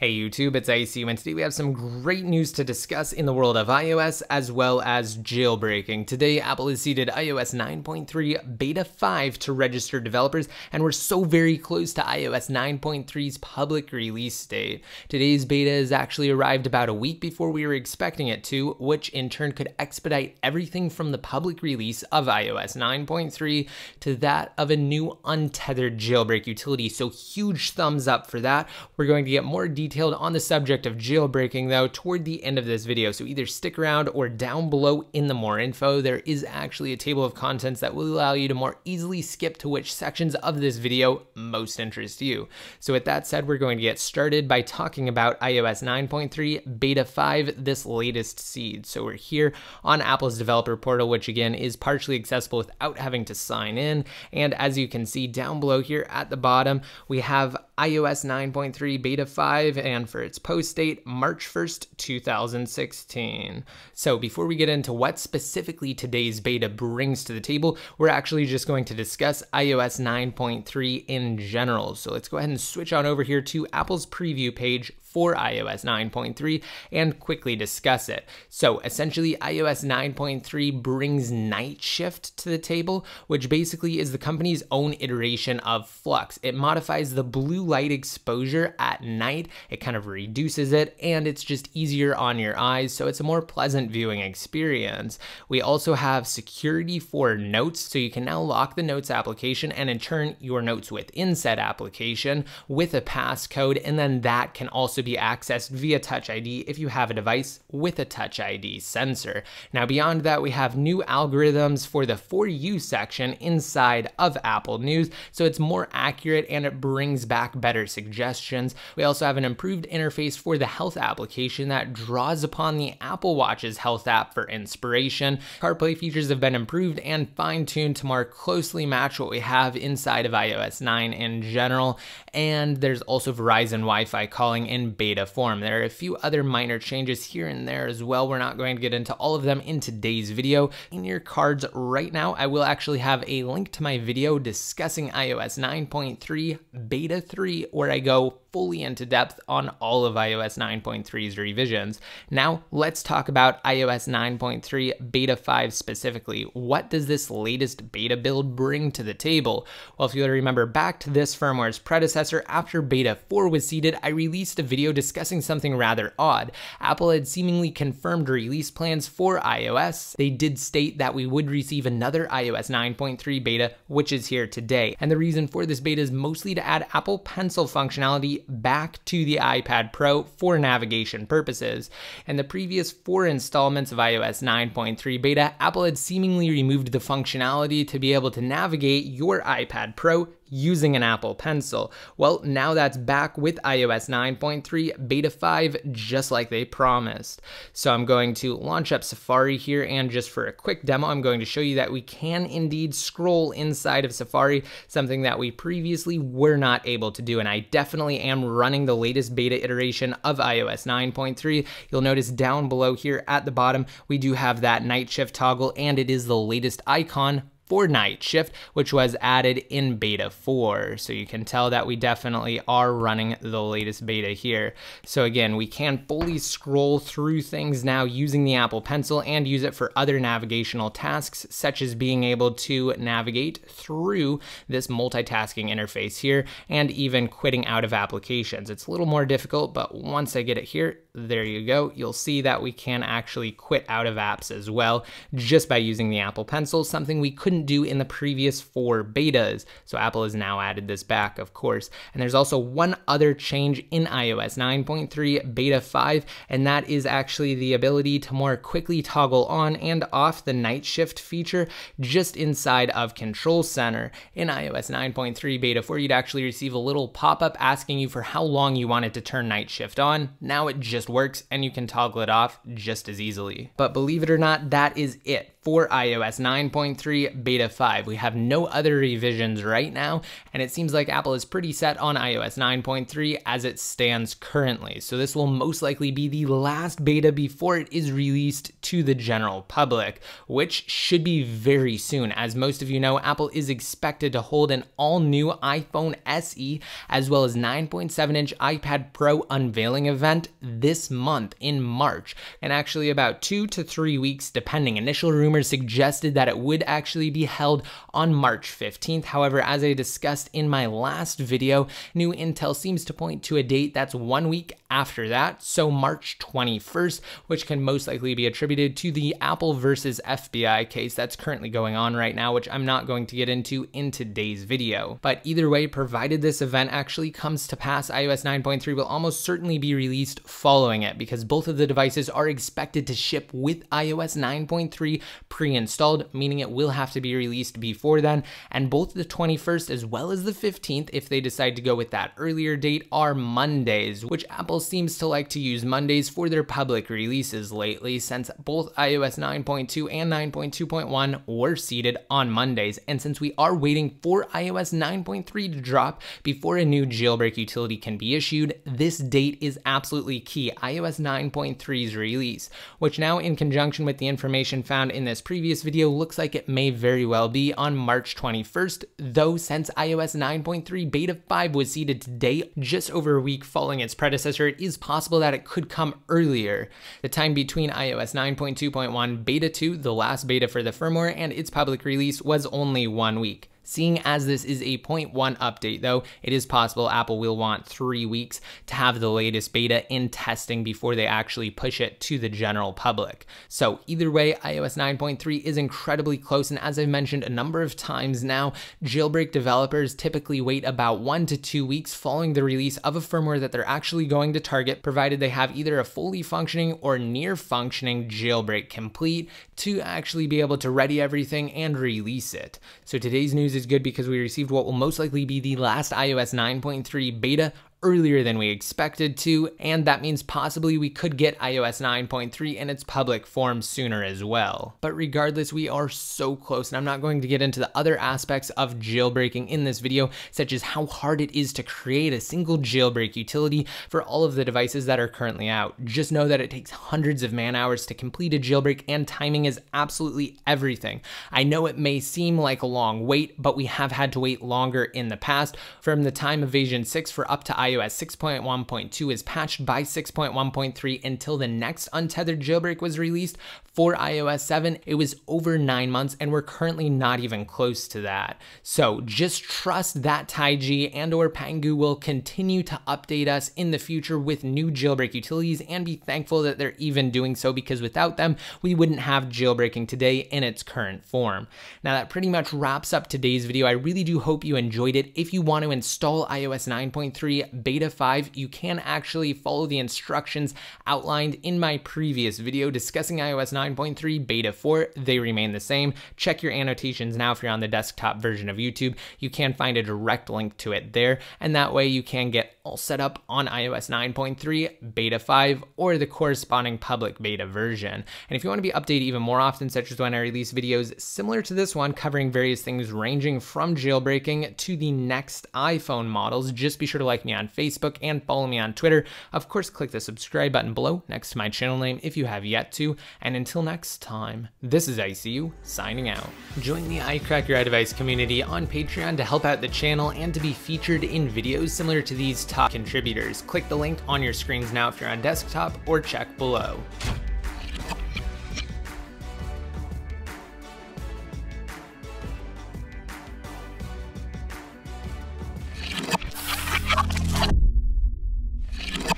Hey YouTube, it's ICU, and today we have some great news to discuss in the world of iOS as well as jailbreaking. Today, Apple has seeded iOS 9.3 Beta 5 to registered developers, and we're so very close to iOS 9.3's public release date. Today's beta has actually arrived about a week before we were expecting it to, which in turn could expedite everything from the public release of iOS 9.3 to that of a new untethered jailbreak utility. So huge thumbs up for that. We're going to get more details detailed on the subject of jailbreaking though toward the end of this video, so either stick around or down below in the more info, there is actually a table of contents that will allow you to more easily skip to which sections of this video most interest you. So with that said, we're going to get started by talking about iOS 9.3 Beta 5, this latest seed. So we're here on Apple's developer portal, which again is partially accessible without having to sign in. And as you can see down below here at the bottom, we have iOS 9.3 Beta 5 and for its post date, March 1st, 2016. So before we get into what specifically today's beta brings to the table, we're actually just going to discuss iOS 9.3 in general. So let's go ahead and switch on over here to Apple's preview page for iOS 9.3 and quickly discuss it. So essentially iOS 9.3 brings Night Shift to the table, which basically is the company's own iteration of f.lux. It modifies the blue light exposure at night, it kind of reduces it, and it's just easier on your eyes, so it's a more pleasant viewing experience. We also have security for notes, so you can now lock the Notes application and in turn your notes within said application with a passcode, and then that can also also be accessed via Touch ID if you have a device with a Touch ID sensor. Now, beyond that, we have new algorithms for the For You section inside of Apple News, so it's more accurate and it brings back better suggestions. We also have an improved interface for the health application that draws upon the Apple Watch's health app for inspiration. CarPlay features have been improved and fine tuned to more closely match what we have inside of iOS 9 in general. And there's also Verizon Wi Fi calling beta form. There are a few other minor changes here and there as well. We're not going to get into all of them in today's video. In your cards right now, I will actually have a link to my video discussing iOS 9.3 Beta 3 where I go fully into depth on all of iOS 9.3's revisions. Now, let's talk about iOS 9.3 Beta 5 specifically. What does this latest beta build bring to the table? Well, if you remember back to this firmware's predecessor, after Beta 4 was seeded, I released a video discussing something rather odd. Apple had seemingly confirmed release plans for iOS. They did state that we would receive another iOS 9.3 beta, which is here today. And the reason for this beta is mostly to add Apple Pencil functionality back to the iPad Pro for navigation purposes. And the previous four installments of iOS 9.3 beta, Apple had seemingly removed the functionality to be able to navigate your iPad Pro using an Apple Pencil. Well, now that's back with iOS 9.3 Beta 5, just like they promised. So I'm going to launch up Safari here, and just for a quick demo, I'm going to show you that we can indeed scroll inside of Safari, something that we previously were not able to do, and I definitely am running the latest beta iteration of iOS 9.3. You'll notice down below here at the bottom, we do have that night shift toggle, and it is the latest icon for Night Shift, which was added in beta 4. So you can tell that we definitely are running the latest beta here. So again, we can fully scroll through things now using the Apple Pencil and use it for other navigational tasks, such as being able to navigate through this multitasking interface here and even quitting out of applications. It's a little more difficult, but once I get it here, there you go. You'll see that we can actually quit out of apps as well just by using the Apple Pencil, something we couldn't do in the previous four betas. So Apple has now added this back, of course. And there's also one other change in iOS 9.3 beta 5, and that is actually the ability to more quickly toggle on and off the night shift feature just inside of Control Center. In iOS 9.3 beta 4, you'd actually receive a little pop-up asking you for how long you wanted to turn night shift on. Now it just works and you can toggle it off just as easily. But believe it or not, that is it for iOS 9.3 Beta 5. We have no other revisions right now, and it seems like Apple is pretty set on iOS 9.3 as it stands currently. So this will most likely be the last beta before it is released to the general public, which should be very soon. As most of you know, Apple is expected to hold an all new iPhone SE as well as 9.7 inch iPad Pro unveiling event this month in March, and actually about two to three weeks depending. Initial rumors suggested that it would actually be held on March 15th. However, as I discussed in my last video, new intel seems to point to a date that's one week after that, so March 21st, which can most likely be attributed to the Apple versus FBI case that's currently going on right now, which I'm not going to get into in today's video. But either way, provided this event actually comes to pass, iOS 9.3 will almost certainly be released following it because both of the devices are expected to ship with iOS 9.3 pre-installed, meaning it will have to be released before then, and both the 21st as well as the 15th, if they decide to go with that earlier date, are Mondays, which Apple seems to like to use Mondays for their public releases lately, since both iOS 9.2 and 9.2.1 were seeded on Mondays. And since we are waiting for iOS 9.3 to drop before a new jailbreak utility can be issued, this date is absolutely key iOS 9.3's release, which now, in conjunction with the information found in this previous video, looks like it may very well be on March 21st, though since iOS 9.3 Beta 5 was seeded today, just over a week following its predecessor, it is possible that it could come earlier. The time between iOS 9.2.1 Beta 2, the last beta for the firmware, and its public release was only one week. Seeing as this is a 0.1 update though, it is possible Apple will want three weeks to have the latest beta in testing before they actually push it to the general public. So either way, iOS 9.3 is incredibly close and as I've mentioned a number of times now, jailbreak developers typically wait about one to two weeks following the release of a firmware that they're actually going to target, provided they have either a fully functioning or near functioning jailbreak complete to actually be able to ready everything and release it. So today's news is is good because we received what will most likely be the last iOS 9.3 beta earlier than we expected to, and that means possibly we could get iOS 9.3 in its public form sooner as well. But regardless, we are so close, and I'm not going to get into the other aspects of jailbreaking in this video, such as how hard it is to create a single jailbreak utility for all of the devices that are currently out. Just know that it takes hundreds of man hours to complete a jailbreak, and timing is absolutely everything. I know it may seem like a long wait, but we have had to wait longer in the past, from the time of Version 6 for up to iOS iOS 6.1.2 is patched by 6.1.3 until the next untethered jailbreak was released. For iOS 7, it was over nine months, and we're currently not even close to that. So just trust that TaiG and or Pangu will continue to update us in the future with new jailbreak utilities and be thankful that they're even doing so because without them, we wouldn't have jailbreaking today in its current form. Now that pretty much wraps up today's video. I really do hope you enjoyed it. If you want to install iOS 9.3 Beta 5, you can actually follow the instructions outlined in my previous video discussing iOS 9.3 Beta 4. They remain the same. Check your annotations now if you're on the desktop version of YouTube. You can find a direct link to it there, and that way you can get all set up on iOS 9.3 Beta 5 or the corresponding public beta version. And if you want to be updated even more often, such as when I release videos similar to this one covering various things ranging from jailbreaking to the next iPhone models, just be sure to like me on Facebook and follow me on Twitter. Of course, click the subscribe button below next to my channel name if you have yet to. And until next time, this is ICU signing out. Join the iCrack Your iDevice community on Patreon to help out the channel and to be featured in videos similar to these top contributors. Click the link on your screens now if you're on desktop or check below.